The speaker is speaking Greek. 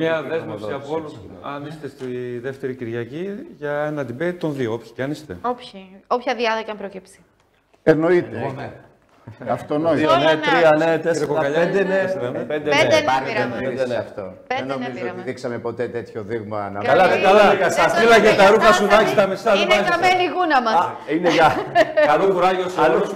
Μια δέσμευση από όλους, αν είστε στη δεύτερη Κυριακή, για ένα debate των δύο, όποιοι και αν είστε. Όποιοι, όποια διάδα και αν προκύψει. Εννοείται. Αυτονόητο. Ναι, ναι. τρία ναι, τέσσερα, ναι. πέντε ναι. ναι. Πέντε ναι. ναι αυτό. Δεν νομίζω ότι δείξαμε ποτέ τέτοιο δείγμα να Καλά, Καλή. καλά. Σας στείλα και τα ρούχα σου να τα μισά, Είναι καμένη γούνα μας. Είναι για... Καλό κουράγιο σε όλους.